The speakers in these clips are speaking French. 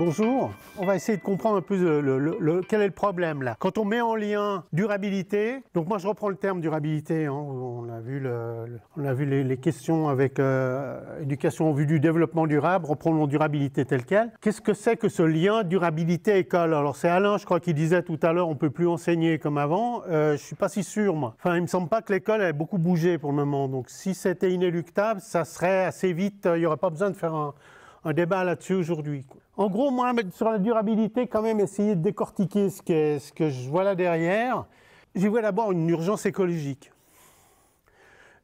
Bonjour, on va essayer de comprendre un peu quel est le problème là. Quand on met en lien durabilité, donc moi je reprends le terme durabilité, hein, on a vu, les, questions avec euh, éducation en vue du développement durable, reprenons durabilité telle quelle. Qu'est-ce que c'est que ce lien durabilité-école? Alors c'est Alain, je crois, qui disait tout à l'heure, on peut plus enseigner comme avant. Euh, je suis pas si sûr moi. Enfin, il me semble pas que l'école ait beaucoup bougé pour le moment. Donc si c'était inéluctable, ça serait assez vite, il n'y aurait pas besoin de faire un débat là-dessus aujourd'hui. En gros, moi, sur la durabilité, quand même, essayer de décortiquer ce que, je vois là derrière. J'y vois d'abord une urgence écologique.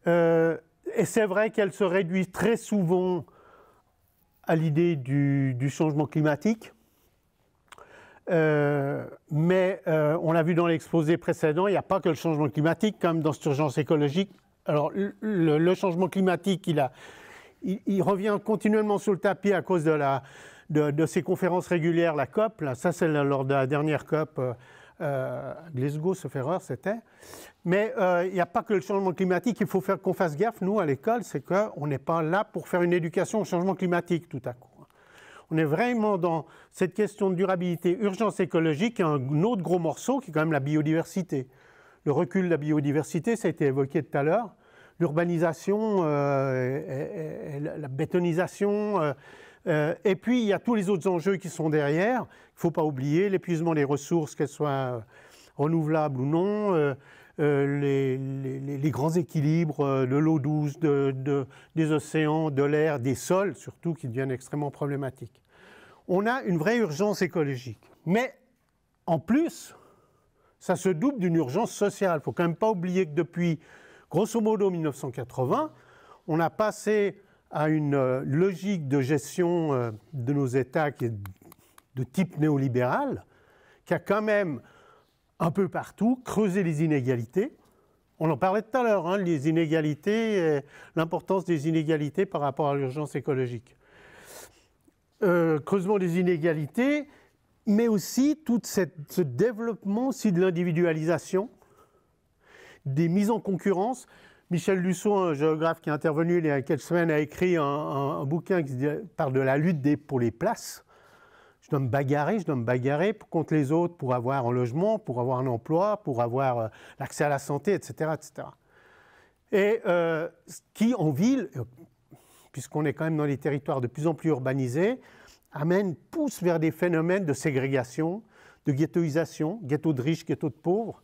Euh, et c'est vrai qu'elle se réduit très souvent à l'idée du, changement climatique. Euh, mais euh, on l'a vu dans l'exposé précédent, il n'y a pas que le changement climatique, comme dans cette urgence écologique. Alors, le, changement climatique, il, a, il revient continuellement sur le tapis à cause de, la, de, de ces conférences régulières, la COP. Là, ça, c'est lors de la dernière COP euh, euh, Glasgow, sauf erreur, c'était. Mais euh, il n'y a pas que le changement climatique. Il faut faire qu'on fasse gaffe, nous, à l'école, c'est qu'on n'est pas là pour faire une éducation au changement climatique tout à coup. On est vraiment dans cette question de durabilité, urgence écologique, et un autre gros morceau qui est quand même la biodiversité. Le recul de la biodiversité, ça a été évoqué tout à l'heure. L'urbanisation, euh, la bétonisation, euh, et puis il y a tous les autres enjeux qui sont derrière. Il ne faut pas oublier l'épuisement des ressources, qu'elles soient euh, renouvelables ou non, euh, les, grands équilibres de l'eau douce, de- de- des océans, de l'air, des sols surtout, qui deviennent extrêmement problématiques. On a une vraie urgence écologique. Mais en plus, ça se double d'une urgence sociale. Il ne faut quand même pas oublier que depuis, grosso modo, 1980, on a passé à une euh, logique de gestion euh, de nos États qui est de type néolibéral, qui a quand même un peu partout creusé les inégalités. On en parlait tout à l'heure, hein, les inégalités, l'importance des inégalités par rapport à l'urgence écologique. Euh, creusement des inégalités, mais aussi tout ce développement aussi de l'individualisation, des mises en concurrence. Michel Lusseau, un géographe qui est intervenu il y a quelques semaines, a écrit un, bouquin qui parle de la lutte des- pour les places. Je dois me bagarrer, je dois me bagarrer contre les autres pour avoir un logement, pour avoir un emploi, pour avoir euh, l'accès à la santé, etc. etc. Et euh, qui, en ville, euh, puisqu'on est quand même dans des territoires de plus en plus urbanisés, amène, pousse vers des phénomènes de ségrégation, de ghettoisation, ghetto de riches, ghetto de pauvres.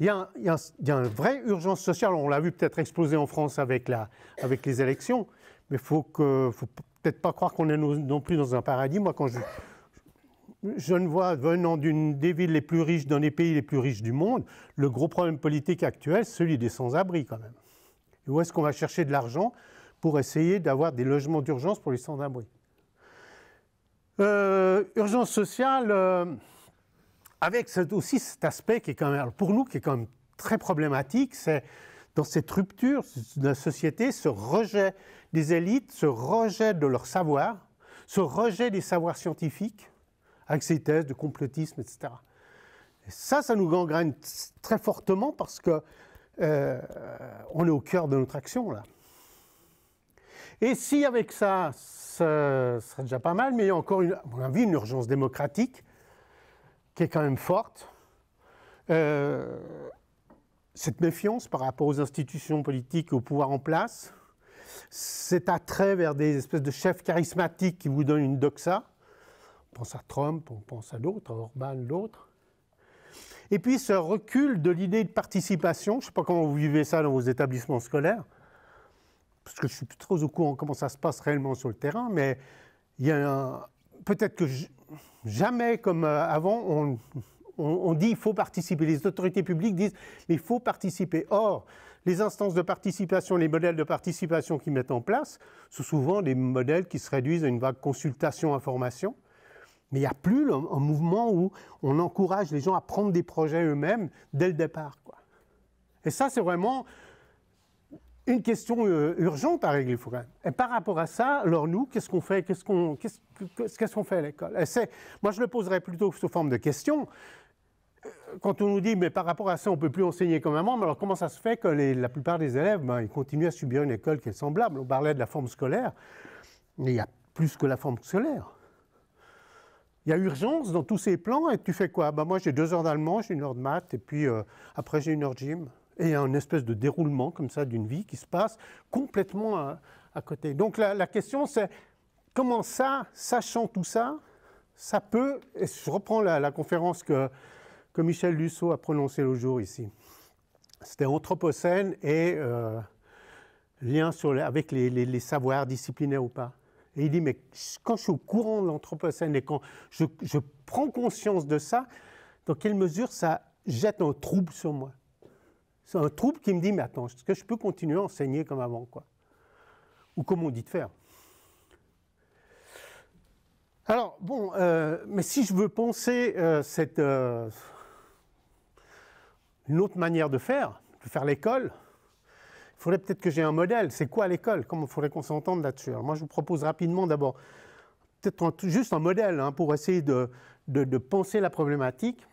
Il y a, il y une vraie urgence sociale. On l'a vu peut-être exploser en France avec, les élections, mais il faut, faut peut-être pas croire qu'on est no- non plus dans un paradis. Moi, quand je, je ne vois, venant d'une des villes les plus riches, d'un des pays les plus riches du monde, le gros problème politique actuel, celui des sans-abri quand même. Où est-ce qu'on va chercher de l'argent pour essayer d'avoir des logements d'urgence pour les sans-abri? Euh, Urgence sociale, euh, avec aussi cet aspect qui est quand même, pour nous, qui est quand même très problématique, c'est dans cette rupture de la société, ce rejet des élites, ce rejet de leur savoir, ce rejet des savoirs scientifiques, avec ces thèses de complotisme, etc. Et ça, ça nous gangrène très fortement parce que euh, on est au cœur de notre action là. Et si avec ça, ce serait déjà pas mal, mais il y a encore, une, à mon avis, une urgence démocratique qui est quand même forte. Euh, cette méfiance par rapport aux institutions politiques et au pouvoir en place, cet attrait vers des espèces de chefs charismatiques qui vous donnent une doxa. On pense à Trump, on pense à d'autres, à Orban, d'autres. Et puis ce recul de l'idée de participation, je ne sais pas comment vous vivez ça dans vos établissements scolaires, parce que je suis plus trop au courant comment ça se passe réellement sur le terrain, mais il y a un- peut-être que jamais comme euh, avant, on, dit il faut participer. Les autorités publiques disent il faut participer. Or, les instances de participation, les modèles de participation qu'ils mettent en place, sont souvent des modèles qui se réduisent à une vague consultation-information. Mais il n'y a plus un mouvement où on encourage les gens à prendre des projets eux-mêmes dès le départ. Et ça, c'est vraiment une question euh, urgente à régler. faut quand même. Et par rapport à ça, alors nous, qu'est-ce qu'on fait Qu'est-ce qu'on qu'est-ce qu'on fait à l'école? Moi, je le poserais plutôt sous forme de question. Euh, Quand on nous dit, mais par rapport à ça, on ne peut plus enseigner comme avant, mais alors comment ça se fait que les- la plupart des élèves, ben, ils continuent à subir une école qui est semblable? On parlait de la forme scolaire, mais il y a plus que la forme scolaire. il y a urgence dans tous ces plans et tu fais quoi? Bah Moi, j'ai deux heures d'allemand, j'ai une heure de maths et puis euh, après, j'ai une heure de gym. Et une espèce de déroulement comme ça d'une vie qui se passe complètement à, côté. Donc la, question, c'est comment ça, sachant tout ça, ça peut, je reprends la, conférence que, que Michel Lusso a prononcée l'autre jour ici. C'était Anthropocène et euh, lien avec les, savoirs disciplinaires ou pas. Et il dit, mais quand je suis au courant de l'Anthropocène et quand je, prends conscience de ça, dans quelle mesure ça jette un trouble sur moi? C'est un trouble qui me dit, mais attends, est-ce que je peux continuer à enseigner comme avant quoi? Ou comme on dit de faire Alors, bon, euh, mais si je veux penser euh, cette, euh, une autre manière de faire, de faire l'école, il faudrait peut-être que j'ai un modèle. C'est quoi l'école? Comment il faudrait qu'on s'entende là-dessus? Moi, je vous propose rapidement d'abord, peut-être juste un modèle hein, pour essayer de, penser la problématique.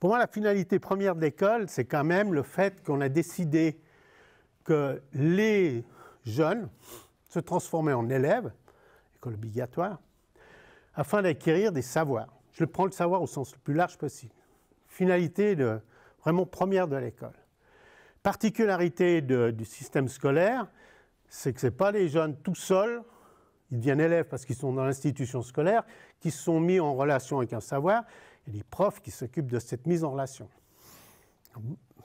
Pour moi, la finalité première de l'école, c'est quand même le fait qu'on a décidé que les jeunes se transformaient en élèves, école obligatoire, afin d'acquérir des savoirs. Je prends le savoir au sens le plus large possible. Finalité vraiment première de l'école. Particularité du système scolaire, c'est que ce n'est pas les jeunes tout seuls, ils deviennent élèves parce qu'ils sont dans l'institution scolaire, qui se sont mis en relation avec un savoir, et les profs qui s'occupent de cette mise en relation.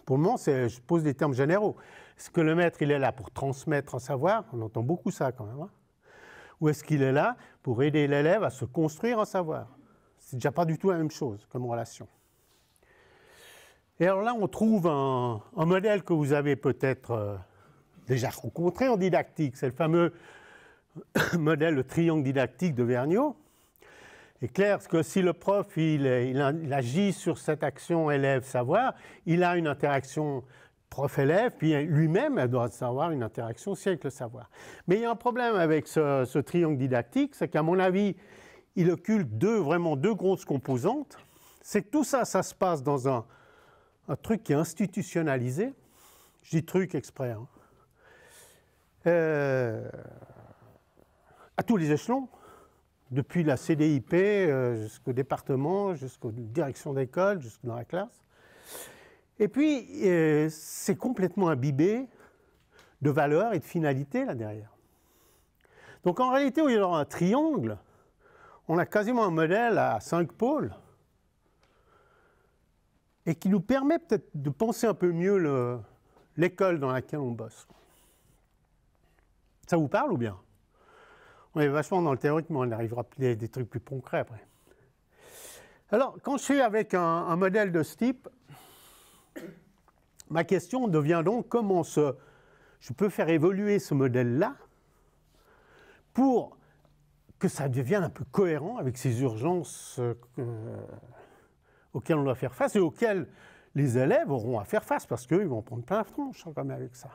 Pour le moment, je pose des termes généraux. Est-ce que le maître, il est là pour transmettre un savoir? On entend beaucoup ça quand même. Hein. Ou est-ce qu'il est là pour aider l'élève à se construire un savoir? C'est déjà pas du tout la même chose comme relation. Et alors là, on trouve un, modèle que vous avez peut-être euh, déjà rencontré en didactique. C'est le fameux modèle, le triangle didactique de Vergniaud. Et clair que si le prof il, agit sur cette action élève-savoir, il a une interaction prof-élève, puis lui-même doit avoir une interaction aussi avec le savoir. Mais il y a un problème avec ce, triangle didactique, c'est qu'à mon avis, il occulte deux, vraiment deux grosses composantes. C'est que tout ça, ça se passe dans un, un truc qui est institutionnalisé, je dis truc exprès, hein. euh, à tous les échelons, depuis la CDIP euh, jusqu'au département, jusqu'aux directions d'école, jusque dans la classe. Et puis, euh, c'est complètement imbibé de valeurs et de finalités là derrière. Donc en réalité, au lieu d'avoir un triangle, on a quasiment un modèle à cinq pôles et qui nous permet peut-être de penser un peu mieux l'école dans laquelle on bosse. Ça vous parle ou bien? On est vachement dans le théorique, mais on arrivera à des, trucs plus concrets après. Alors, quand je suis avec un, modèle de ce type, ma question devient donc comment je peux faire évoluer ce modèle-là pour que ça devienne un peu cohérent avec ces urgences euh, auxquels on doit faire face et auxquels les élèves auront à faire face parce qu'ils vont prendre plein de tronche hein, quand même avec ça.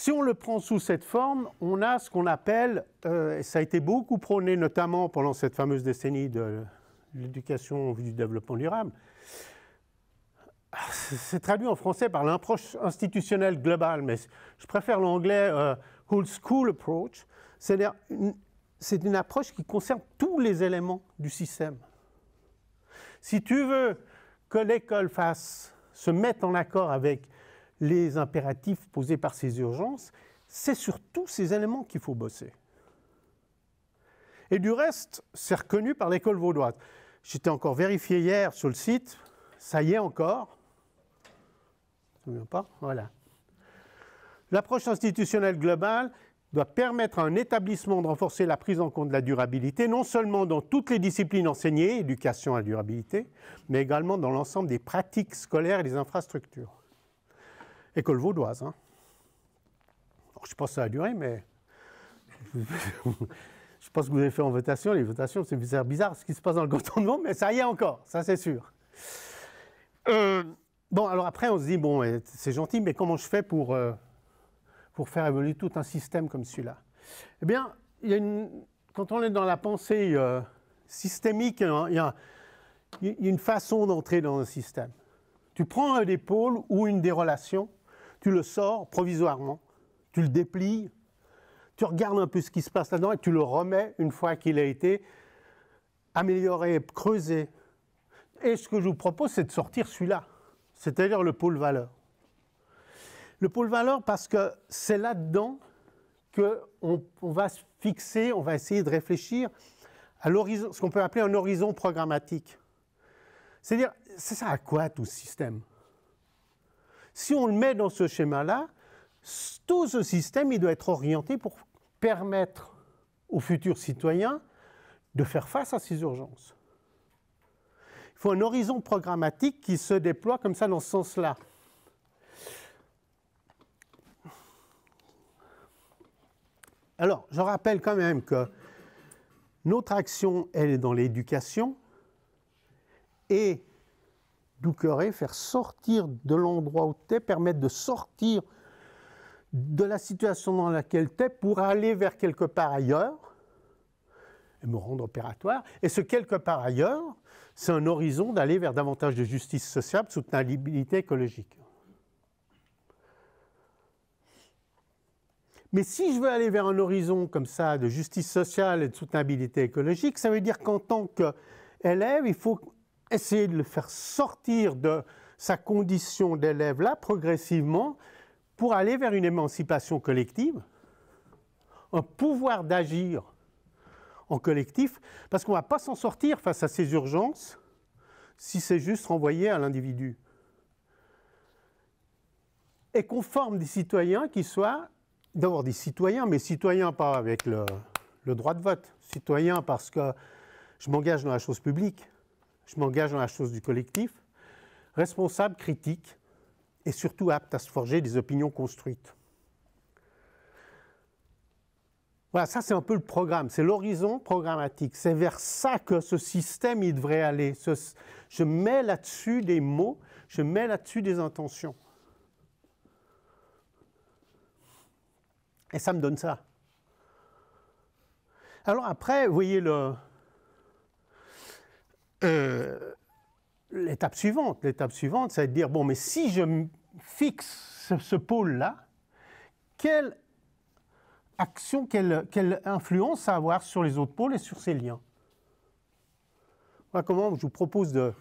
Si on le prend sous cette forme, on a ce qu'on appelle, euh, ça a été beaucoup prôné notamment pendant cette fameuse décennie de l'éducation du développement durable, c'est traduit en français par l'approche institutionnelle globale, mais je préfère l'anglais euh, whole school approach, c'est-à-dire c'est une approche qui concerne tous les éléments du système. Si tu veux que l'école se mette en accord avec les impératifs posés par ces urgences, c'est sur tous ces éléments qu'il faut bosser. Et du reste, c'est reconnu par l'école vaudoise. J'étais encore vérifié hier sur le site, ça y est encore. Pas Voilà. L'approche institutionnelle globale, doit permettre à un établissement de renforcer la prise en compte de la durabilité, non seulement dans toutes les disciplines enseignées, éducation à la durabilité, mais également dans l'ensemble des pratiques scolaires et des infrastructures. École vaudoise. Hein. je pense que ça a duré, mais je pense que vous avez fait en votation. Les votations, c'est bizarre, bizarre ce qui se passe dans le canton de Vaud, mais ça y est encore, ça c'est sûr. Euh, bon, alors après, on se dit, bon, c'est gentil, mais comment je fais pour... Euh, pour faire évoluer tout un système comme celui-là? Eh bien, il y a quand on est dans la pensée euh, systémique, il y, a, une façon d'entrer dans un système. Tu prends un des pôles ou une des relations, tu le sors provisoirement, tu le déplies, tu regardes un peu ce qui se passe là-dedans et tu le remets une fois qu'il a été amélioré, creusé. Et ce que je vous propose, c'est de sortir celui-là, c'est-à-dire le pôle valeur. Le pôle valeur parce que c'est là-dedans qu'on on va se fixer, on va essayer de réfléchir à ce qu'on peut appeler un horizon programmatique. C'est-à-dire, c'est ça à quoi tout ce système? Si on le met dans ce schéma-là, tout ce système, il doit être orienté pour permettre aux futurs citoyens de faire face à ces urgences. Il faut un horizon programmatique qui se déploie comme ça dans ce sens-là. Alors, je rappelle quand même que notre action, elle est dans l'éducation et Douqueret, faire sortir de l'endroit où tu es, permettre de sortir de la situation dans laquelle tu es pour aller vers quelque part ailleurs et me rendre opératoire. Et ce quelque part ailleurs, c'est un horizon d'aller vers davantage de justice sociale, de soutenabilité écologique. Mais si je veux aller vers un horizon comme ça de justice sociale et de soutenabilité écologique, ça veut dire qu'en tant qu'élève, il faut essayer de le faire sortir de sa condition d'élève là progressivement pour aller vers une émancipation collective, un pouvoir d'agir en collectif, parce qu'on ne va pas s'en sortir face à ces urgences si c'est juste renvoyé à l'individu. Et qu'on forme des citoyens qui soient, d'abord des citoyens, mais citoyens pas avec le, le droit de vote, citoyens parce que je m'engage dans la chose publique, je m'engage dans la chose du collectif, responsable, critique, et surtout apte à se forger des opinions construites. Voilà, ça c'est un peu le programme, c'est l'horizon programmatique. C'est vers ça que ce système il devrait aller. je mets là-dessus des mots, je mets là-dessus des intentions. Et ça me donne ça. Alors après, vous voyez le, euh, l'étape suivante, l'étape suivante, c'est de dire bon, mais si je fixe ce, pôle-là, quelle action, quelle, influence ça avoir sur les autres pôles et sur ces liens? Voilà comment je vous propose de,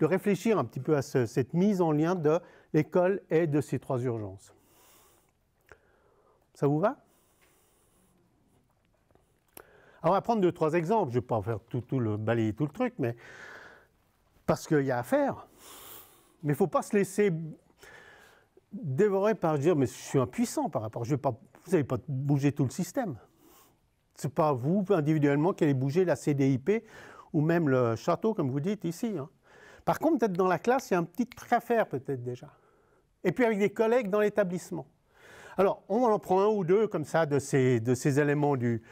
réfléchir un petit peu à cette mise en lien de l'école et de ces trois urgences. Ça vous va? Alors, on va prendre deux, trois exemples. Je ne vais pas faire tout, tout le balayer tout le truc, mais parce qu'il y a à faire. Mais il ne faut pas se laisser dévorer par dire mais je suis impuissant par rapport. Vais pas, vous n'allez pas bouger tout le système. Ce n'est pas vous individuellement qui allez bouger la CDIP ou même le château, comme vous dites ici. Hein. Par contre, peut-être dans la classe, il y a un petit truc à faire peut-être déjà. Et puis avec des collègues dans l'établissement. Alors, on en prend un ou deux comme ça de ces éléments du,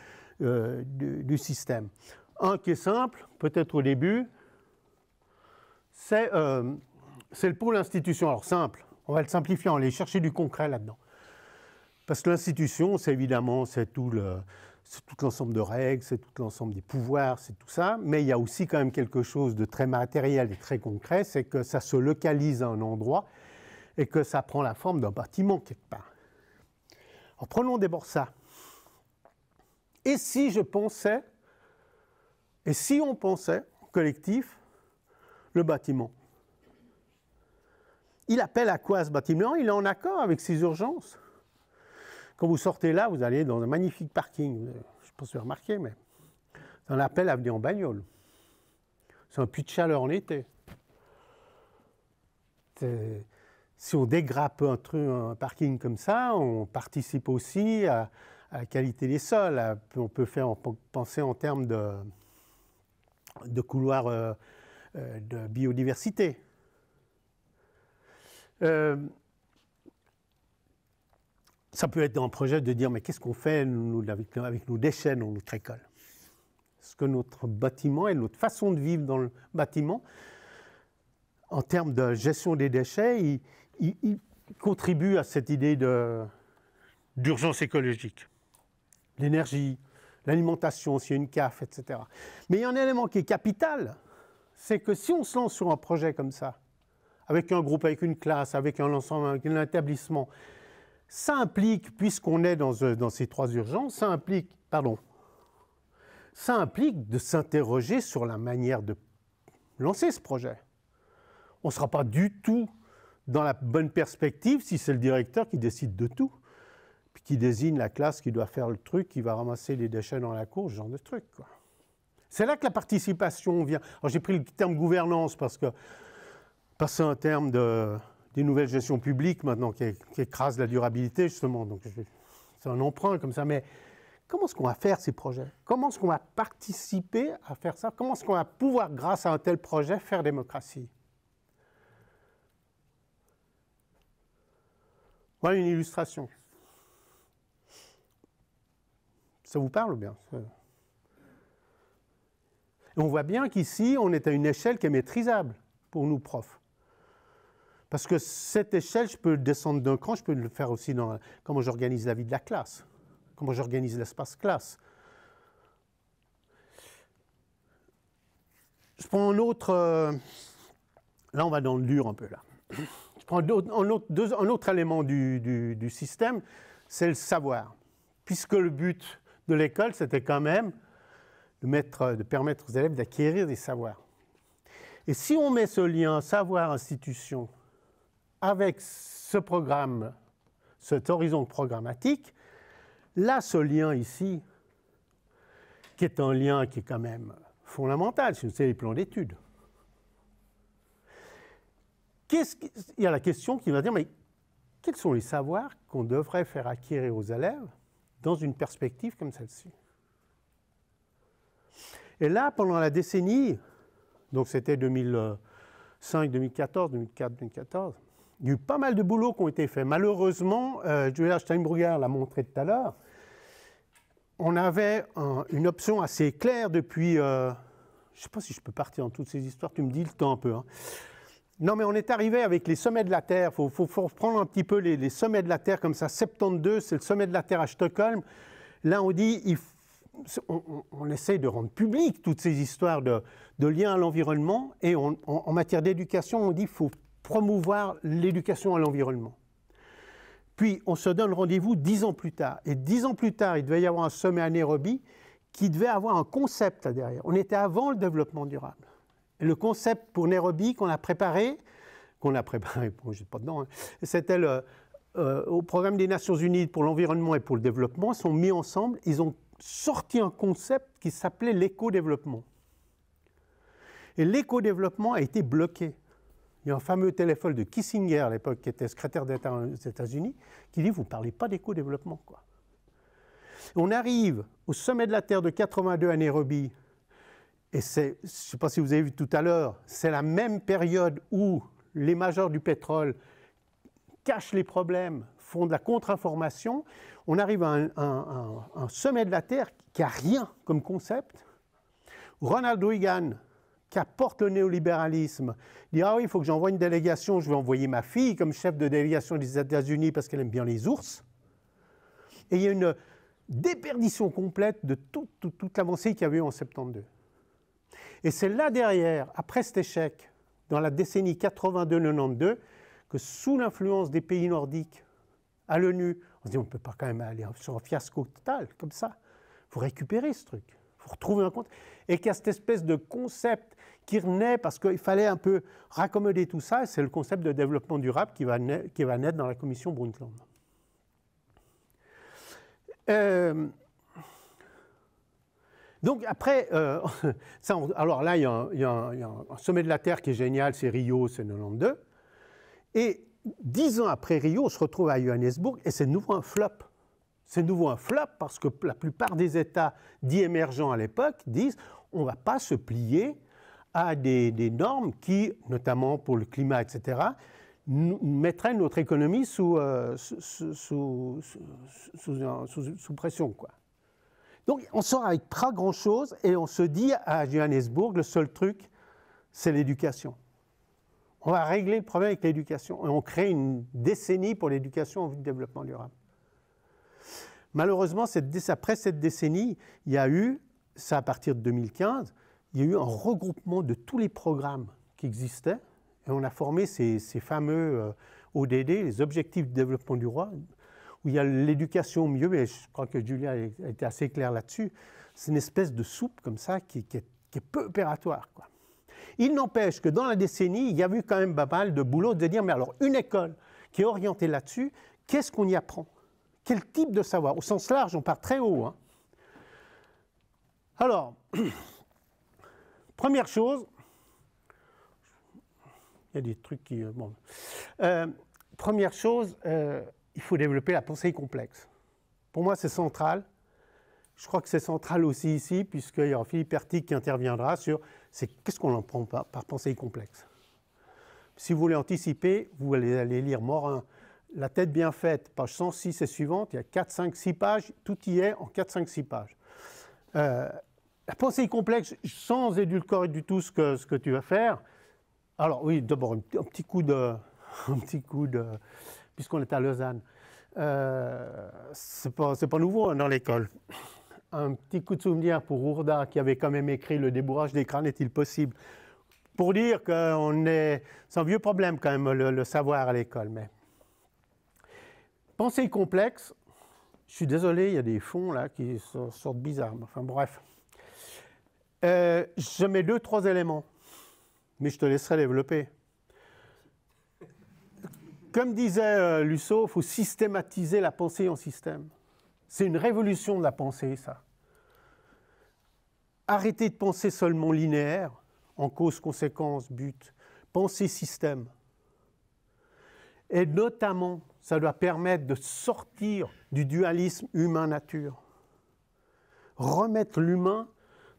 euh, du système. Un qui est simple, peut-être au début, euh, c'est le pôle institution. Alors simple, on va le simplifier, on va aller chercher du concret là-dedans. Parce que l'institution, c'est évidemment, c'est tout tout l'ensemble de règles, c'est tout l'ensemble des pouvoirs, c'est tout ça, mais il y a aussi quand même quelque chose de très matériel et très concret, c'est que ça se localise à un endroit et que ça prend la forme d'un bâtiment quelque part. Alors prenons d'abord ça. Et si je pensais, et si on pensait, collectif, le bâtiment? Il appelle à quoi ce bâtiment? Il est en accord avec ses urgences. Quand vous sortez là, vous allez dans un magnifique parking. Je ne pas si vous remarqué, mais c'est un appel à venir en bagnole. C'est un puits de chaleur en été. Si on dégrappe un, truc, un parking comme ça, on participe aussi à, la qualité des sols. On peut faire penser en termes de, couloirs euh, euh, de biodiversité. Euh, ça peut être dans un projet de dire mais qu'est-ce qu'on fait avec, nos déchets dans notre école? Est-ce que notre bâtiment et notre façon de vivre dans le bâtiment, en termes de gestion des déchets, il, contribue à cette idée d'urgence écologique? L'énergie, l'alimentation, s'il y a une CAF, etc. Mais il y a un élément qui est capital, c'est que si on se lance sur un projet comme ça, avec un groupe, avec une classe, avec un ensemble, avec un établissement, Ça implique, puisqu'on est dans, euh, ces trois urgences, ça implique, pardon, ça implique de s'interroger sur la manière de lancer ce projet. On ne sera pas du tout dans la bonne perspective si c'est le directeur qui décide de tout, qui désigne la classe qui doit faire le truc, qui va ramasser les déchets dans la cour, ce genre de truc. C'est là que la participation vient. Alors j'ai pris le terme gouvernance parce que c'est un terme de, des nouvelles gestions publiques maintenant qui, qui écrase la durabilité justement. Donc c'est un emprunt comme ça. Mais comment est-ce qu'on va faire ces projets? Comment est-ce qu'on va participer à faire ça? Comment est-ce qu'on va pouvoir, grâce à un tel projet, faire démocratie? Voilà une illustration. Ça vous parle bien On voit bien qu'ici, on est à une échelle qui est maîtrisable pour nous, profs. Parce que cette échelle, je peux descendre d'un cran, je peux le faire aussi dans comment j'organise la vie de la classe, comment j'organise l'espace classe. Je prends un autre. Euh, là, on va dans le dur un peu là. Un autre, élément du, système, c'est le savoir. Puisque le but de l'école, c'était quand même de, mettre, de permettre aux élèves d'acquérir des savoirs. Et si on met ce lien savoir-institution avec ce programme, cet horizon programmatique, là, ce lien ici, qui est un lien qui est quand même fondamental, c'est les plans d'études il y a la question qui va dire, mais quels sont les savoirs qu'on devrait faire acquérir aux élèves dans une perspective comme celle-ci Et là, pendant la décennie, donc c'était 2005, 2014, 2004, 2014, il y a eu pas mal de boulot qui ont été faits. Malheureusement, euh, Julia Steinbrugger l'a montré tout à l'heure, on avait une option assez claire depuis... Euh, je ne sais pas si je peux partir dans toutes ces histoires, tu me dis le temps un peu. Hein. Non, mais on est arrivé avec les sommets de la Terre. Il faut, prendre un petit peu les, sommets de la Terre comme ça. 72, c'est le sommet de la Terre à Stockholm. Là, on dit, on, essaie de rendre public toutes ces histoires de, liens à l'environnement. Et en matière d'éducation, on dit qu'il faut promouvoir l'éducation à l'environnement. Puis, on se donne rendez-vous dix ans plus tard. Et dix ans plus tard, il devait y avoir un sommet à Nairobi qui devait avoir un concept derrière. On était avant le développement durable le concept pour Nairobi qu'on a préparé, qu'on a préparé, bon, je pas dedans, hein, c'était le, euh, au programme des Nations Unies pour l'environnement et pour le développement, sont mis ensemble, ils ont sorti un concept qui s'appelait l'éco-développement. Et l'éco-développement a été bloqué. Il y a un fameux téléphone de Kissinger à l'époque, qui était secrétaire d'État aux États-Unis, qui dit Vous ne parlez pas d'éco-développement. Quoi. On arrive au sommet de la Terre de 82 à Nairobi, et je ne sais pas si vous avez vu tout à l'heure, c'est la même période où les majors du pétrole cachent les problèmes, font de la contre-information. On arrive à un, sommet de la Terre qui n'a rien comme concept. Ronald Reagan, qui apporte le néolibéralisme, dit Ah oui, il faut que j'envoie une délégation, je vais envoyer ma fille comme chef de délégation des États-Unis parce qu'elle aime bien les ours. Et il y a une déperdition complète de toute, l'avancée qu'il y avait eu en 72. Et c'est là derrière, après cet échec, dans la décennie 82-92, que sous l'influence des pays nordiques, à l'ONU, on se dit on ne peut pas quand même aller sur un fiasco total comme ça. Il faut récupérer ce truc, il faut retrouver un compte. Et qu'il y a cette espèce de concept qui renaît parce qu'il fallait un peu raccommoder tout ça, c'est le concept de développement durable qui va, naître, qui va naître dans la commission Brundtland. Euh, donc après, euh, alors là, il y, a un, sommet de la Terre qui est génial, c'est Rio, c'est 92. Et dix ans après Rio, on se retrouve à Johannesburg et c'est de nouveau un flop. C'est de nouveau un flop parce que la plupart des États dits émergents à l'époque disent on ne va pas se plier à des, normes qui, notamment pour le climat, etc., mettraient notre économie sous, euh, sous, sous pression. Quoi. Donc on sort avec pas grand-chose et on se dit à Johannesburg, le seul truc, c'est l'éducation. On va régler le problème avec l'éducation et on crée une décennie pour l'éducation en vue du développement durable. Malheureusement, après cette décennie, il y a eu, ça à partir de 2015, il y a eu un regroupement de tous les programmes qui existaient et on a formé ces, fameux euh, ODD, les objectifs de développement où il y a l'éducation mieux, mais je crois que Julia a été assez claire là-dessus, c'est une espèce de soupe comme ça qui, est, peu opératoire. Il n'empêche que dans la décennie, il y a eu quand même pas mal de boulot de dire, mais alors une école qui est orientée là-dessus, qu'est-ce qu'on y apprend? Quel type de savoir? Au sens large, on part très haut. Hein. Alors, première chose, il y a des trucs qui... Euh. Euh, première chose, euh, il faut développer la pensée complexe. Pour moi, c'est central. Je crois que c'est central aussi ici, puisqu'il y aura Philippe Pertic qui interviendra sur qu'est-ce qu'on en prend par, pensée complexe. Si vous voulez anticiper, vous allez lire Morin, La tête bien faite, page 106 et suivante, il y a 4, 5, 6 pages, tout y est en 4, 5, 6 pages. Euh, la pensée complexe, sans édulcorer du tout ce que, ce que tu vas faire. Alors oui, d'abord un, petit coup de, un petit coup de, puisqu'on est à Lausanne. Euh, c'est pas, pas nouveau hein, dans l'école un petit coup de souvenir pour Ourda, qui avait quand même écrit Le débourrage des crânes est-il possible? Pour dire qu'on est. C'est un vieux problème quand même, le, savoir à l'école. Mais. Pensée complexe, je suis désolé, il y a des fonds là qui sortent bizarres. Enfin bref. Euh, je mets deux, trois éléments, mais je te laisserai développer. Comme disait euh, Lusso, il faut systématiser la pensée en système. C'est une révolution de la pensée, ça. Arrêtez de penser seulement linéaire, en cause, conséquence, but. Pensez système. Et notamment, ça doit permettre de sortir du dualisme humain-nature. Remettre l'humain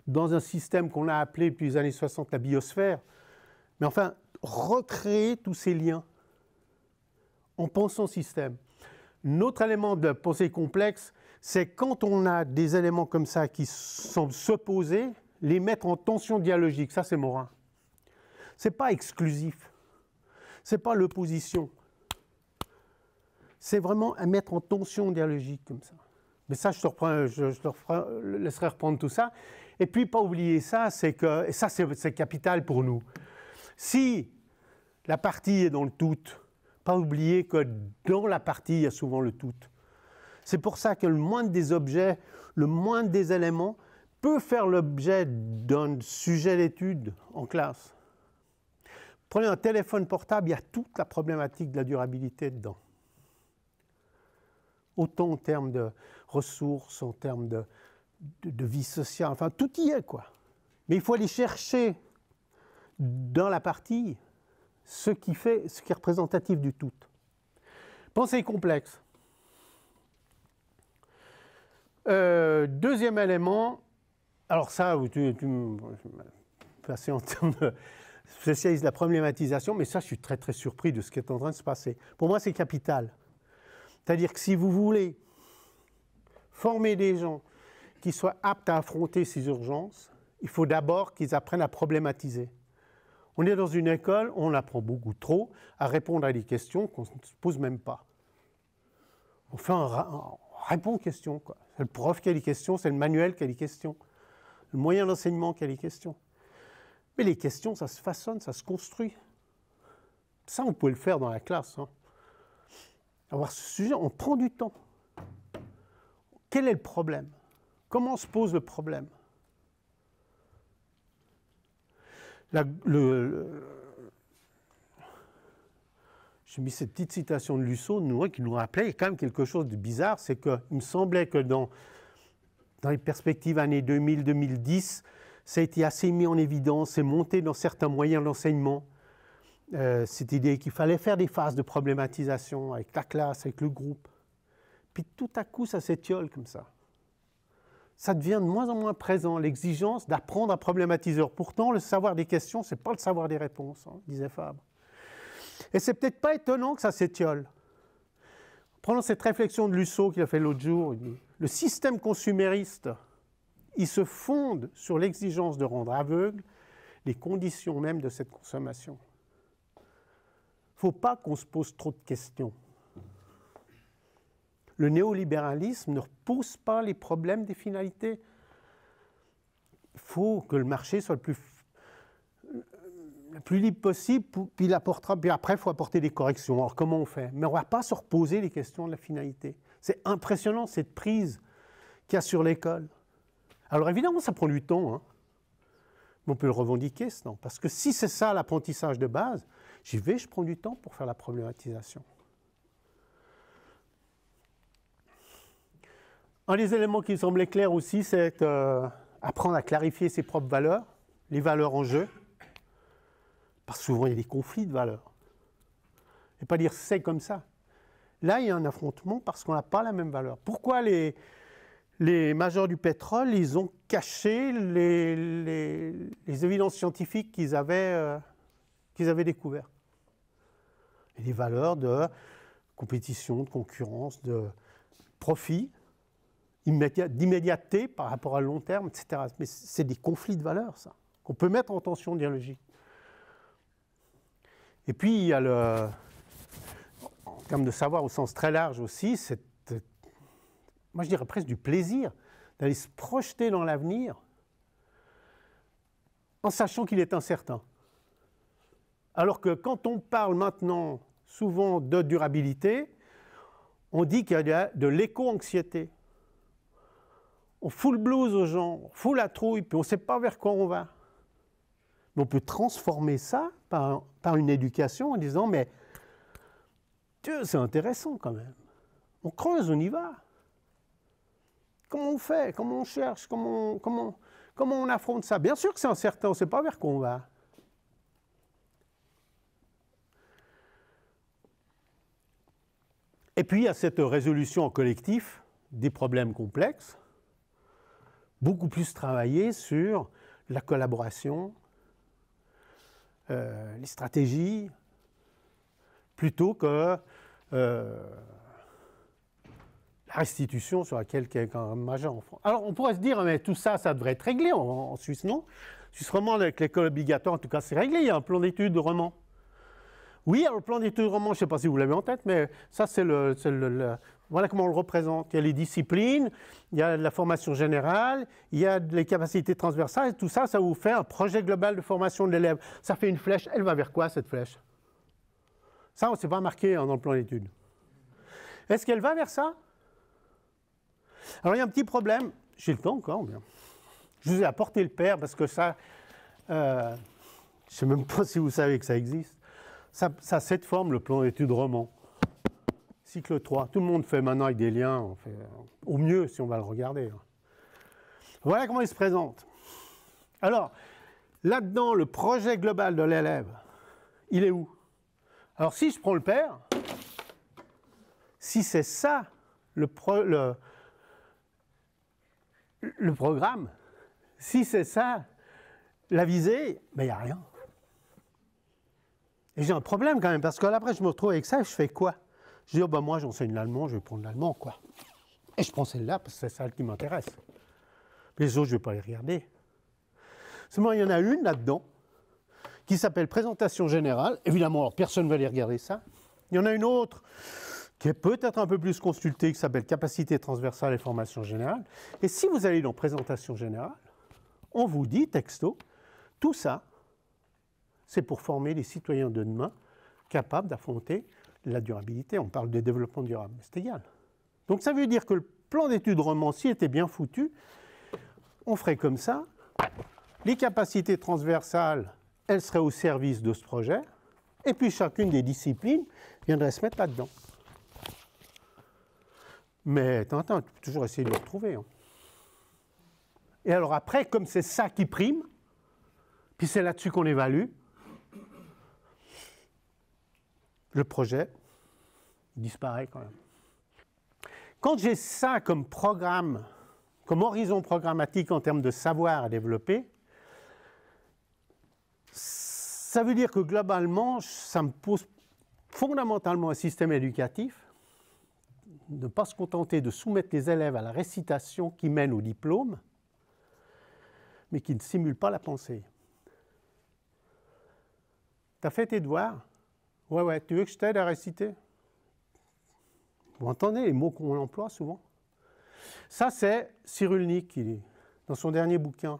dans un système qu'on a appelé depuis les années 60 la biosphère, mais enfin, recréer tous ces liens en pensant système. Notre élément de pensée complexe, c'est quand on a des éléments comme ça qui semblent s'opposer, les mettre en tension dialogique. Ça, c'est Morin. Ce n'est pas exclusif. Ce n'est pas l'opposition. C'est vraiment à mettre en tension dialogique comme ça. Mais ça, je te, reprends, je, laisserai reprendre tout ça. Et puis, pas oublier ça, c'est que, et ça, c'est capital pour nous. Si la partie est dans le tout, pas oublier que dans la partie, il y a souvent le tout. C'est pour ça que le moindre des objets, le moindre des éléments peut faire l'objet d'un sujet d'étude en classe. Prenez un téléphone portable, il y a toute la problématique de la durabilité dedans. Autant en termes de ressources, en termes de, de vie sociale, enfin tout y est quoi. Mais il faut aller chercher dans la partie ce qui fait, ce qui est représentatif du tout. Pensée complexe. Euh, deuxième élément, alors ça, tu, tu passer en termes de spécialiste de la problématisation, mais ça, je suis très très surpris de ce qui est en train de se passer. Pour moi, c'est capital. C'est-à-dire que si vous voulez former des gens qui soient aptes à affronter ces urgences, il faut d'abord qu'ils apprennent à problématiser. On est dans une école, on apprend beaucoup trop à répondre à des questions qu'on ne se pose même pas. On fait un, répond aux questions. C'est le prof qui a les questions, c'est le manuel qui a les questions, le moyen d'enseignement qui a les questions. Mais les questions, ça se façonne, ça se construit. Ça, on peut le faire dans la classe. Hein. Avoir ce sujet, on prend du temps. Quel est le problème? Comment se pose le problème? Le, j'ai mis cette petite citation de Lusso qui nous rappelait quand même quelque chose de bizarre, c'est qu'il me semblait que dans, dans les perspectives années 2000-2010, ça a été assez mis en évidence, c'est monté dans certains moyens d'enseignement, euh, cette idée qu'il fallait faire des phases de problématisation avec la classe, avec le groupe. Puis tout à coup, ça s'étiole comme ça. Ça devient de moins en moins présent, l'exigence d'apprendre à problématiser. Pourtant, le savoir des questions, ce n'est pas le savoir des réponses, hein, disait Fabre. Et c'est peut-être pas étonnant que ça s'étiole. Prenons cette réflexion de Lusso qu'il a fait l'autre jour. Le système consumériste, il se fonde sur l'exigence de rendre aveugle les conditions même de cette consommation. Il ne faut pas qu'on se pose trop de questions. Le néolibéralisme ne repousse pas les problèmes des finalités. Il faut que le marché soit le plus libre possible, puis, il apportera, puis après, il faut apporter des corrections. Alors, comment on fait? Mais on ne va pas se reposer les questions de la finalité. C'est impressionnant cette prise qu'il y a sur l'école. Alors évidemment, ça prend du temps. Hein. On peut le revendiquer, ce temps. Parce que si c'est ça l'apprentissage de base, j'y vais, je prends du temps pour faire la problématisation. Un des éléments qui me semblait clair aussi, c'est euh, apprendre à clarifier ses propres valeurs, les valeurs en jeu. Parce que souvent, il y a des conflits de valeurs. Et pas dire c'est comme ça. Là, il y a un affrontement parce qu'on n'a pas la même valeur. Pourquoi les, les majors du pétrole, ils ont caché les, évidences scientifiques qu'ils avaient, euh, qu'ils avaient découvertes? Et des valeurs de compétition, de concurrence, de profit, d'immédiateté par rapport à long terme, etc. Mais c'est des conflits de valeurs, ça, qu'on peut mettre en tension dialogique. Et puis, il y a le, en termes de savoir au sens très large aussi, c'est moi je dirais presque du plaisir d'aller se projeter dans l'avenir en sachant qu'il est incertain. Alors que quand on parle maintenant souvent de durabilité, on dit qu'il y a de l'éco-anxiété. On fout le blues aux gens, on fout la trouille, puis on ne sait pas vers quoi on va. Mais on peut transformer ça par, une éducation en disant, mais Dieu, c'est intéressant quand même. On creuse, on y va. Comment on fait? Comment on cherche? Comment, comment, comment on affronte ça? Bien sûr que c'est incertain, on ne sait pas vers quoi on va. Et puis, il y a cette résolution en collectif des problèmes complexes, beaucoup plus travaillée sur la collaboration, euh, les stratégies, plutôt que euh, la restitution sur laquelle quelqu'un majeur en France. Alors on pourrait se dire, mais tout ça, ça devrait être réglé en, Suisse, non? Suisse roman avec l'école obligatoire, en tout cas, c'est réglé. Il y a un plan d'études de roman. Oui, alors le plan d'études de roman, je ne sais pas si vous l'avez en tête, mais ça, c'est le, Voilà comment on le représente. Il y a les disciplines, il y a la formation générale, il y a les capacités transversales, tout ça, ça vous fait un projet global de formation de l'élève. Ça fait une flèche. Elle va vers quoi, cette flèche? Ça, on ne s'est pas marqué hein, dans le plan d'études. Est-ce qu'elle va vers ça? Alors il y a un petit problème, j'ai le temps encore, bien. Je vous ai apporté le père parce que ça, euh, je ne sais même pas si vous savez que ça existe. Ça, ça a cette forme, le plan d'études roman. Cycle 3. Tout le monde fait maintenant avec des liens, fait, au mieux si on va le regarder. Voilà comment il se présente. Alors, là-dedans, le projet global de l'élève, il est où? Alors, si je prends le père, si c'est ça le, programme, si c'est ça, la visée, ben il n'y a rien. Et j'ai un problème quand même, parce que là, je me retrouve avec ça, je fais quoi? Je dis, oh, ben, moi, j'enseigne l'allemand, je vais prendre l'allemand, quoi. Et je prends celle-là, parce que c'est celle qui m'intéresse. Les autres, je ne vais pas les regarder. Seulement, il y en a une là-dedans, qui s'appelle Présentation générale. Évidemment, personne ne va aller regarder ça. Il y en a une autre qui est peut-être un peu plus consulté, qui s'appelle Capacité transversale et formation générale. Et si vous allez dans Présentation générale, on vous dit, texto, tout ça, c'est pour former les citoyens de demain capables d'affronter la durabilité. On parle de développement durable, c'est égal. Donc ça veut dire que le plan d'études romancier était bien foutu. On ferait comme ça. Les capacités transversales, elles seraient au service de ce projet. Et puis chacune des disciplines viendrait se mettre là-dedans. Mais Tintin, tu peux toujours essayer de le retrouver. Hein. Et alors après, comme c'est ça qui prime, puis c'est là-dessus qu'on évalue, le projet disparaît quand même. Quand j'ai ça comme programme, comme horizon programmatique en termes de savoir à développer, ça veut dire que globalement, ça me pose fondamentalement un système éducatif ne pas se contenter de soumettre les élèves à la récitation qui mène au diplôme, mais qui ne simule pas la pensée. T'as fait tes devoirs Ouais, ouais, tu veux que je t'aide à réciter? Vous entendez les mots qu'on emploie souvent? Ça, c'est Cyrulnik qui dit, dans son dernier bouquin,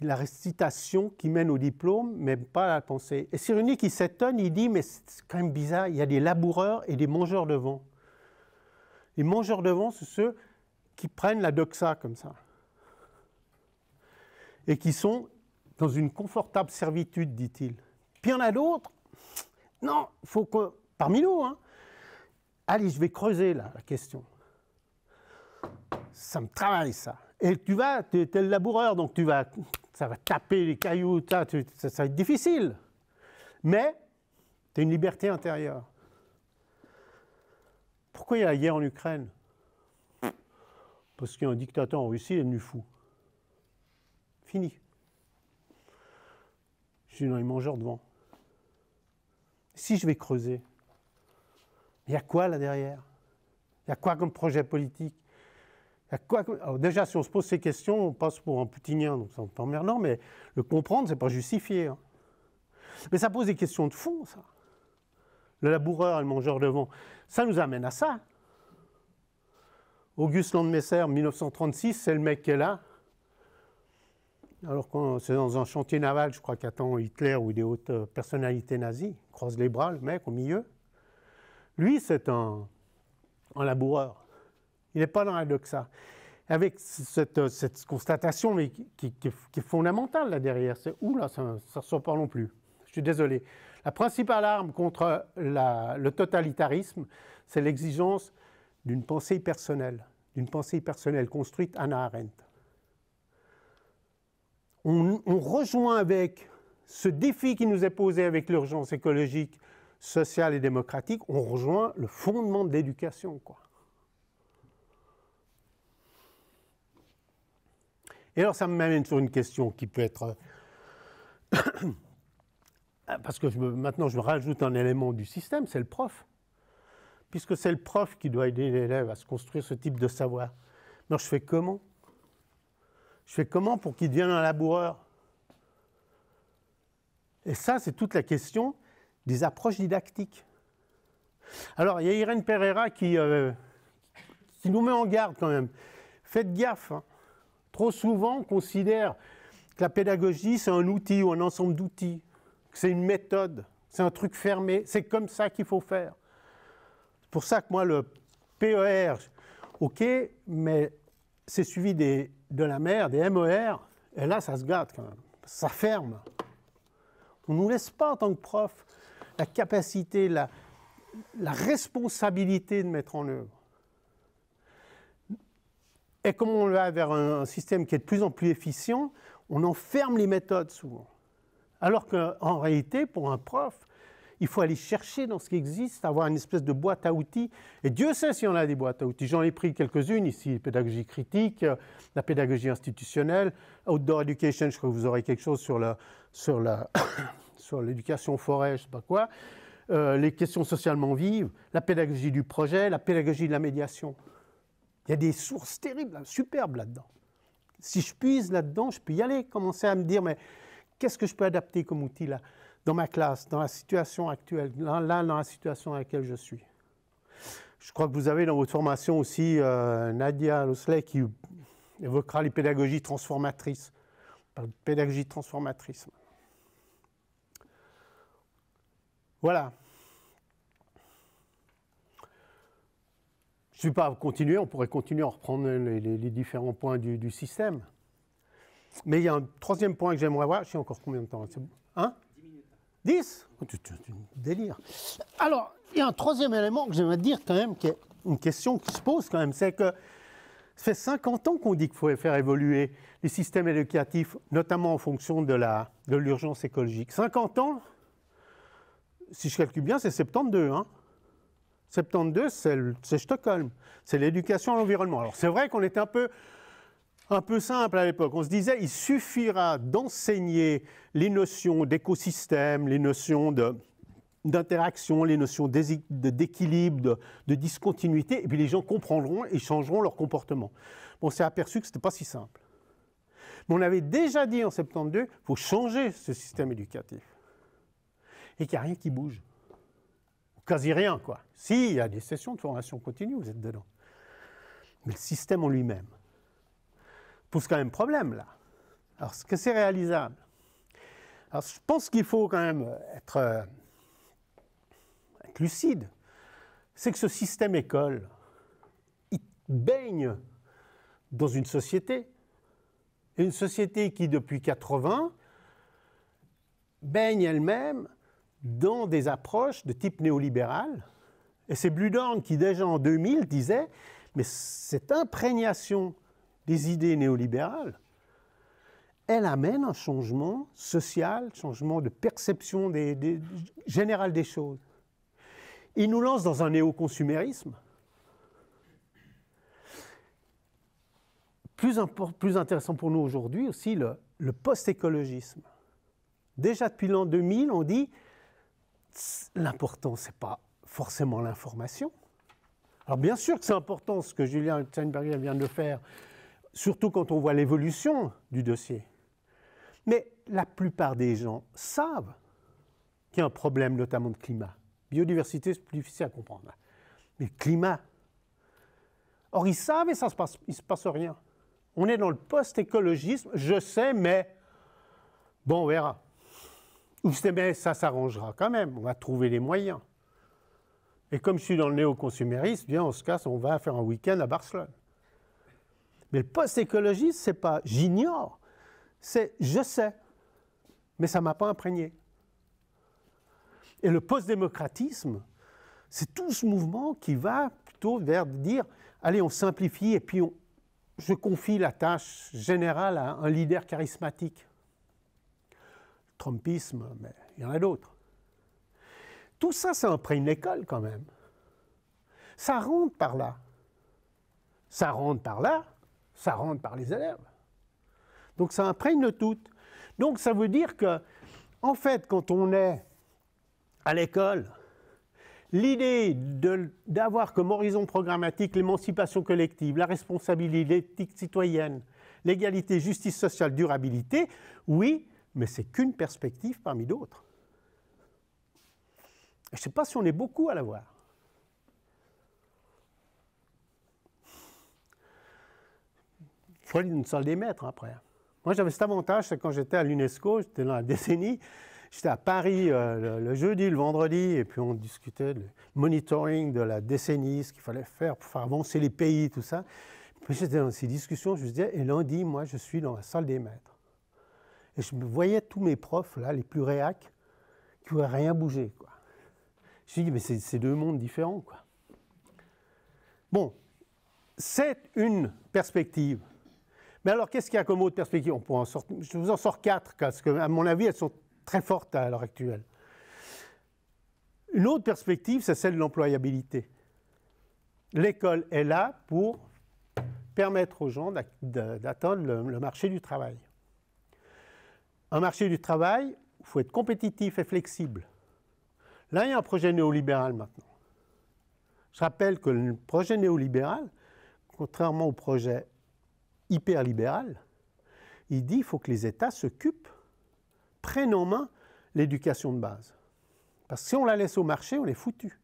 la récitation qui mène au diplôme, mais pas à la pensée. Et Cyrulnik, il s'étonne, il dit, mais c'est quand même bizarre, il y a des laboureurs et des mangeurs de vent. Les mangeurs de vent, c'est ceux qui prennent la doxa comme ça. Et qui sont dans une confortable servitude, dit-il. Puis il y en a d'autres. Non, faut que. Parmi nous, hein. Allez, je vais creuser là la question. Ça me travaille ça. Et tu vas, tu es, le laboureur, donc tu vas, ça va taper les cailloux, ça, va être difficile. Mais tu as une liberté intérieure. Pourquoi il y a la guerre en Ukraine? Parce qu'il y a un dictateur en Russie, il est devenu fou. Fini. Je suis dans les mangeurs devant. Si je vais creuser, il y a quoi là derrière? Il y a quoi comme projet politique? Y a quoi Déjà, si on se pose ces questions, on passe pour un poutinien, donc c'est un peu emmerdant, mais le comprendre, c'est pas justifié. Hein. Mais ça pose des questions de fond, ça. Le laboureur et le mangeur de vent. Ça nous amène à ça. Auguste Landmesser, 1936, c'est le mec qui est là. Alors que c'est dans un chantier naval, je crois qu'attend Hitler ou des hautes euh, personnalités nazies. Croise les bras, le mec, au milieu. Lui, c'est un, laboureur. Il n'est pas dans la doxa. Avec cette, constatation mais qui, est fondamentale là derrière, c'est où là, ça ne ressort pas non plus. Je suis désolé. La principale arme contre le totalitarisme, c'est l'exigence d'une pensée personnelle, d'une pensée personnelle construite Anna Arendt. On, rejoint avec ce défi qui nous est posé avec l'urgence écologique social et démocratique, on rejoint le fondement de l'éducation. Et alors ça me mène sur une question qui peut être... Parce que maintenant je me rajoute un élément du système, c'est le prof. Puisque c'est le prof qui doit aider l'élève à se construire ce type de savoir. Alors je fais comment? Je fais comment pour qu'il devienne un laboureur? Et ça, c'est toute la question des approches didactiques. Alors, il y a Irène Pereira qui, euh, qui nous met en garde quand même. Faites gaffe. Hein. Trop souvent, on considère que la pédagogie, c'est un outil ou un ensemble d'outils, que c'est une méthode, c'est un truc fermé, c'est comme ça qu'il faut faire. C'est pour ça que moi, le PER, OK, mais c'est suivi de la mer, des MER, et là, ça se gâte quand même. Ça ferme. On ne nous laisse pas en tant que prof la capacité, la, responsabilité de mettre en œuvre. Et comme on va vers un, système qui est de plus en plus efficient, on enferme les méthodes souvent. Alors qu'en réalité, pour un prof, il faut aller chercher dans ce qui existe, avoir une espèce de boîte à outils. Et Dieu sait si on a des boîtes à outils. J'en ai pris quelques-unes ici, pédagogie critique, la pédagogie institutionnelle, outdoor education, je crois que vous aurez quelque chose sur la, sur la sur l'éducation forêt, je sais pas quoi, euh, les questions socialement vives, la pédagogie du projet, la pédagogie de la médiation. Il y a des sources terribles, superbes là-dedans. Si je puise là-dedans, je peux y aller, commencer à me dire, mais qu'est-ce que je peux adapter comme outil là, dans ma classe, dans la situation actuelle, là, dans la situation dans laquelle je suis. Je crois que vous avez dans votre formation aussi euh, Nadia Losley qui évoquera les pédagogies transformatrices. Pédagogie transformatrice. Voilà. Je ne vais pas continuer, on pourrait continuer à reprendre les, différents points du, système. Mais il y a un troisième point que j'aimerais voir. Je sais encore combien de temps Hein? 10 minutes. 10 Délire. Alors, il y a un troisième élément que j'aimerais dire quand même, qui est une question qui se pose quand même, c'est que ça fait 50 ans qu'on dit qu'il faut faire évoluer les systèmes éducatifs, notamment en fonction de l'urgence de écologique. 50 ans, si je calcule bien, c'est 72. Hein 72, c'est Stockholm. C'est l'éducation à l'environnement. Alors c'est vrai qu'on était un peu, un peu simple à l'époque. On se disait, il suffira d'enseigner les notions d'écosystème, les notions d'interaction, les notions d'équilibre, de, discontinuité, et puis les gens comprendront et changeront leur comportement. on s'est aperçu que ce n'était pas si simple. Mais on avait déjà dit en 72, il faut changer ce système éducatif et qu'il n'y a rien qui bouge. Quasi rien, quoi. Si, il y a des sessions de formation continue, vous êtes dedans. Mais le système en lui-même pose quand même problème, là. Alors, est-ce que c'est réalisable? Alors, je pense qu'il faut quand même être, euh, être lucide. C'est que ce système école, il baigne dans une société. Une société qui, depuis 80, baigne elle-même dans des approches de type néolibéral. Et c'est Bludorn qui, déjà en 2000, disait Mais cette imprégnation des idées néolibérales, elle amène un changement social, changement de perception des, générale des choses. Il nous lance dans un néoconsumérisme. Plus, plus intéressant pour nous aujourd'hui aussi, le, post-écologisme. Déjà depuis l'an 2000, on dit l'important, ce n'est pas forcément l'information. Alors bien sûr que c'est important ce que Julien Steinberger vient de faire, surtout quand on voit l'évolution du dossier. Mais la plupart des gens savent qu'il y a un problème notamment de climat. Biodiversité, c'est plus difficile à comprendre. Mais climat. Or, ils savent et ça se passe, il ne se passe rien. On est dans le post-écologisme, je sais, mais bon, on verra. Ou mais ça s'arrangera quand même, on va trouver les moyens. Et comme je suis dans le néo-consumérisme, bien on se casse, on va faire un week-end à Barcelone. Mais le post-écologiste, c'est pas j'ignore, c'est je sais, mais ça m'a pas imprégné. Et le post-démocratisme, c'est tout ce mouvement qui va plutôt vers dire allez, on simplifie et puis on, je confie la tâche générale à un leader charismatique. Trumpisme, mais il y en a d'autres. Tout ça, ça imprègne l'école quand même. Ça rentre par là. Ça rentre par là, ça rentre par les élèves. Donc ça imprègne tout. Donc ça veut dire que, en fait, quand on est à l'école, l'idée d'avoir comme horizon programmatique l'émancipation collective, la responsabilité l'éthique citoyenne, l'égalité, justice sociale, durabilité, oui, mais c'est qu'une perspective parmi d'autres. Je ne sais pas si on est beaucoup à la voir. Il faut dans une salle des maîtres après. Moi, j'avais cet avantage, c'est quand j'étais à l'UNESCO, j'étais dans la décennie, j'étais à Paris euh, le, jeudi, le vendredi, et puis on discutait du monitoring de la décennie, ce qu'il fallait faire pour faire avancer les pays, tout ça. Puis j'étais dans ces discussions, je me disais, et lundi, moi, je suis dans la salle des maîtres. Et je voyais tous mes profs, là, les plus réacs, qui ne rien bouger. Je me dit, mais c'est deux mondes différents. Quoi. Bon, c'est une perspective. Mais alors, qu'est-ce qu'il y a comme autre perspective? Je vous en sors quatre, parce qu'à mon avis, elles sont très fortes à l'heure actuelle. Une autre perspective, c'est celle de l'employabilité. L'école est là pour permettre aux gens d'atteindre le marché du travail. Un marché du travail, il faut être compétitif et flexible. Là, il y a un projet néolibéral maintenant. Je rappelle que le projet néolibéral, contrairement au projet hyperlibéral, il dit qu'il faut que les États s'occupent, prennent en main l'éducation de base. Parce que si on la laisse au marché, on est foutu.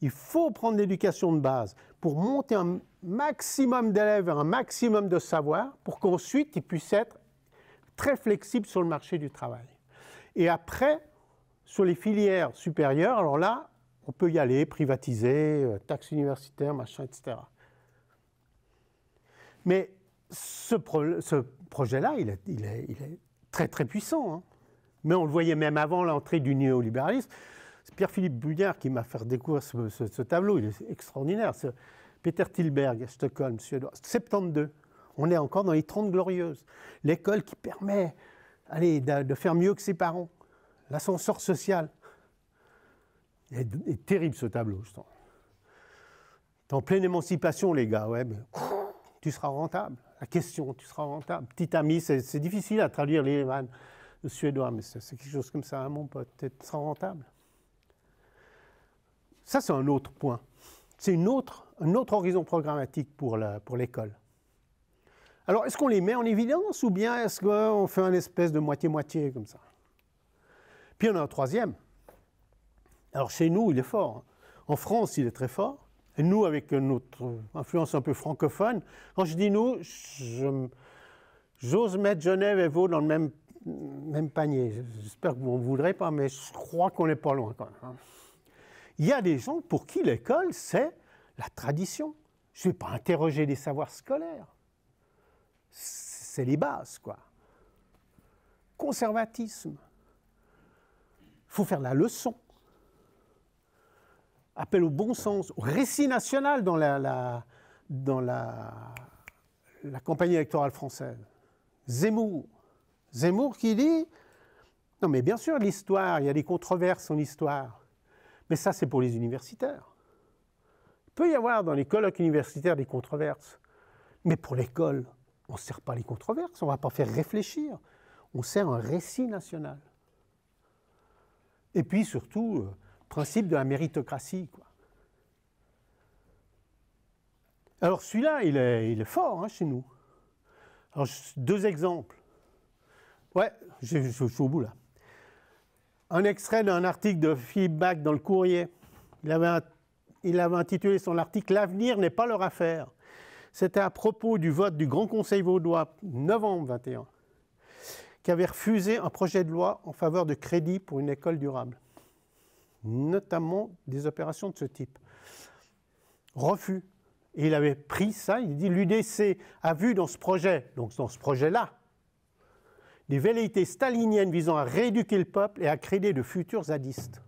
Il faut prendre l'éducation de base pour monter un maximum d'élèves, un maximum de savoir, pour qu'ensuite ils puissent être très flexible sur le marché du travail. Et après, sur les filières supérieures, alors là, on peut y aller, privatiser, euh, taxes universitaires, machin, etc. Mais ce, projet-là, il est, très très puissant. Hein. Mais on le voyait même avant l'entrée du néolibéralisme. C'est Pierre-Philippe Bulliard qui m'a fait découvrir ce, tableau. Il est extraordinaire. Peter Tilberg, Stockholm, suédois. 72 on est encore dans les 30 glorieuses. L'école qui permet allez, de, faire mieux que ses parents. L'ascenseur social. Il est, terrible ce tableau, je sens. en pleine émancipation, les gars, ouais, tu seras rentable. La question, tu seras rentable. Petit ami, c'est difficile à traduire les vannes suédois, mais c'est quelque chose comme ça, hein, mon pote. Tu seras rentable. Ça, c'est un autre point. C'est un autre horizon programmatique pour l'école. Alors, est-ce qu'on les met en évidence ou bien est-ce qu'on fait un espèce de moitié-moitié comme ça? Puis en a un troisième. Alors, chez nous, il est fort. En France, il est très fort. Et nous, avec notre influence un peu francophone, quand je dis nous, J'ose mettre Genève et Vaud dans le même, même panier. J'espère que vous ne voudrez pas, mais je crois qu'on n'est pas loin quand même. Hein. Il y a des gens pour qui l'école, c'est la tradition. Je ne vais pas interroger des savoirs scolaires. C'est les bases, quoi. Conservatisme. Il faut faire la leçon. Appel au bon sens, au récit national dans la, campagne électorale française. Zemmour. Zemmour qui dit Non, mais bien sûr, l'histoire, il y a des controverses en histoire. Mais ça, c'est pour les universitaires. Il peut y avoir dans les colloques universitaires des controverses. Mais pour l'école, on ne sert pas les controverses, on ne va pas faire réfléchir. On sert un récit national. Et puis surtout, euh, principe de la méritocratie. Quoi. Alors celui-là, il est, fort hein, chez nous. Alors, deux exemples. Ouais, je, suis au bout là. Un extrait d'un article de Philippe Bach dans le Courrier. Il avait, il avait intitulé son article L'avenir n'est pas leur affaire. C'était à propos du vote du Grand Conseil vaudois, novembre 21, qui avait refusé un projet de loi en faveur de crédit pour une école durable, notamment des opérations de ce type. Refus. Et il avait pris ça, il dit l'UDC a vu dans ce projet, donc dans ce projet-là, des velléités staliniennes visant à rééduquer le peuple et à créer de futurs zadistes.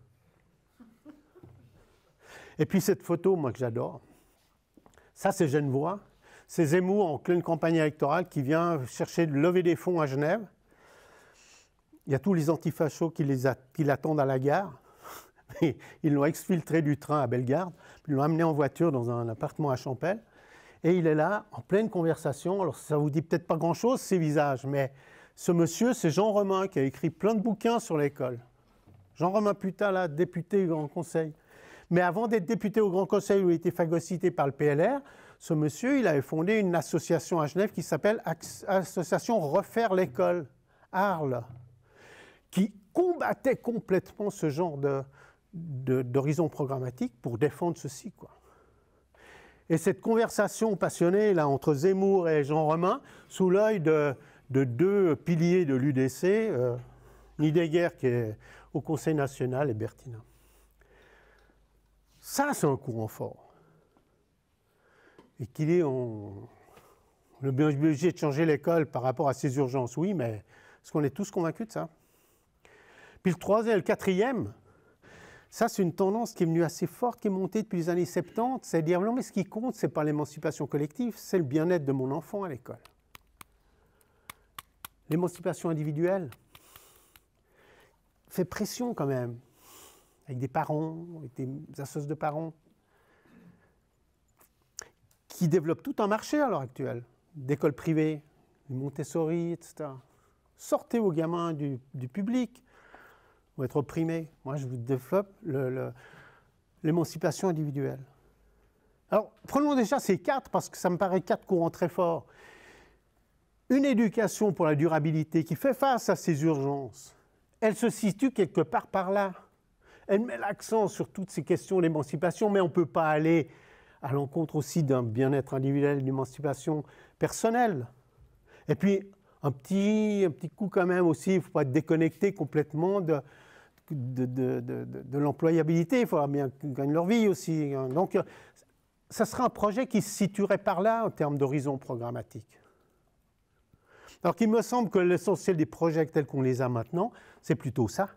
Et puis cette photo, moi que j'adore, ça c'est Genevois, c'est Zemmour en pleine campagne électorale qui vient chercher de lever des fonds à Genève. Il y a tous les antifachos qui, qui l'attendent à la gare. Ils l'ont exfiltré du train à Bellegarde, ils l'ont amené en voiture dans un appartement à Champel. Et il est là, en pleine conversation. Alors, ça vous dit peut-être pas grand-chose, ces visages, mais ce monsieur, c'est Jean Romain qui a écrit plein de bouquins sur l'école. Jean Romain Putain, là, député au Grand Conseil. Mais avant d'être député au Grand Conseil où il était phagocyté par le PLR, ce monsieur, il avait fondé une association à Genève qui s'appelle Association Refaire l'école, Arles, qui combattait complètement ce genre de, d'horizon programmatique pour défendre ceci. Quoi. Et cette conversation passionnée entre Zemmour et Jean Romain, sous l'œil de, deux piliers de l'UDC, euh, qui est au Conseil national et Bertina. Ça, c'est un courant fort. Et qu'il est est obligé de changer l'école par rapport à ces urgences, oui, mais est-ce qu'on est tous convaincus de ça? Puis le troisième, le quatrième, ça, c'est une tendance qui est venue assez forte, qui est montée depuis les années 70. C'est à dire, non, mais ce qui compte, ce n'est pas l'émancipation collective, c'est le bien-être de mon enfant à l'école. L'émancipation individuelle fait pression quand même, avec des parents, avec des associations de parents, qui développent tout un marché à l'heure actuelle, d'écoles privées, Montessori, etc. Sortez vos gamins du public, être opprimé. Moi, je vous développe l'émancipation individuelle. Alors, prenons déjà ces quatre, parce que ça me paraît quatre courants très forts. Une éducation pour la durabilité qui fait face à ces urgences, elle se situe quelque part par là. Elle met l'accent sur toutes ces questions d'émancipation, mais on ne peut pas aller à l'encontre aussi d'un bien-être individuel, d'émancipation personnelle. Et puis, un petit, un petit coup quand même aussi, il ne faut pas être déconnecté complètement de, de, l'employabilité, il faudra bien qu'ils gagnent leur vie aussi. Hein. Donc, ça sera un projet qui se situerait par là en termes d'horizon programmatique. Alors qu'il me semble que l'essentiel des projets tels qu'on les a maintenant, c'est plutôt ça.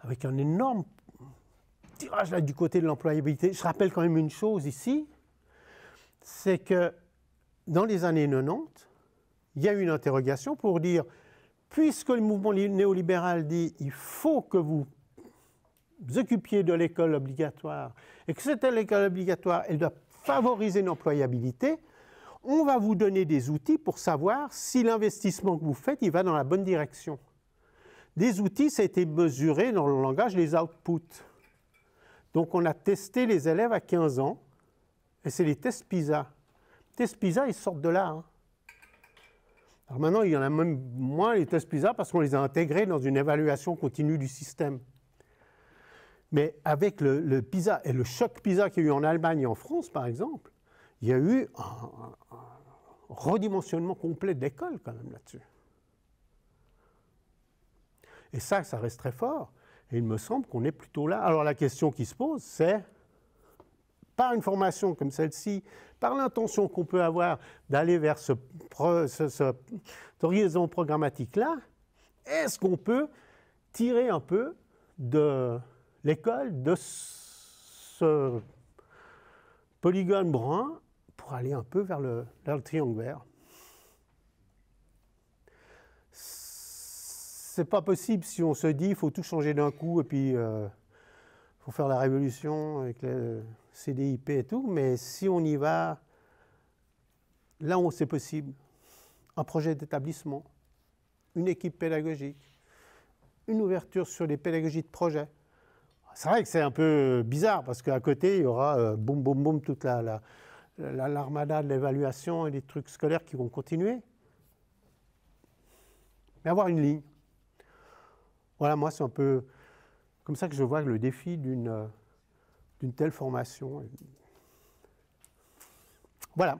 Avec un énorme tirage là du côté de l'employabilité. Je rappelle quand même une chose ici, c'est que dans les années 90, il y a eu une interrogation pour dire puisque le mouvement néolibéral dit il faut que vous vous occupiez de l'école obligatoire et que cette école obligatoire, elle doit favoriser l'employabilité, on va vous donner des outils pour savoir si l'investissement que vous faites, il va dans la bonne direction. Des outils, ça a été mesuré dans le langage des outputs. Donc on a testé les élèves à 15 ans, et c'est les tests PISA. Les tests PISA, ils sortent de là. Hein. Alors maintenant, il y en a même moins les tests PISA parce qu'on les a intégrés dans une évaluation continue du système. Mais avec le, PISA et le choc PISA qu'il y a eu en Allemagne et en France, par exemple, il y a eu un, redimensionnement complet de l'école quand même là-dessus. Et ça, ça reste très fort. Et il me semble qu'on est plutôt là. Alors la question qui se pose, c'est, par une formation comme celle-ci, par l'intention qu'on peut avoir d'aller vers ce, ce, horizon programmatique-là, est-ce qu'on peut tirer un peu de l'école de ce polygone brun pour aller un peu vers le, triangle vert? C'est pas possible si on se dit il faut tout changer d'un coup et puis il euh, faut faire la révolution avec le CDIP et tout, mais si on y va là où c'est possible, un projet d'établissement, une équipe pédagogique, une ouverture sur les pédagogies de projet. C'est vrai que c'est un peu bizarre parce qu'à côté, il y aura euh, boum, boum, boum, toute la l'armada de l'évaluation et des trucs scolaires qui vont continuer. Mais avoir une ligne. Voilà, moi, c'est un peu comme ça que je vois le défi d'une telle formation. Voilà.